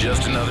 just another.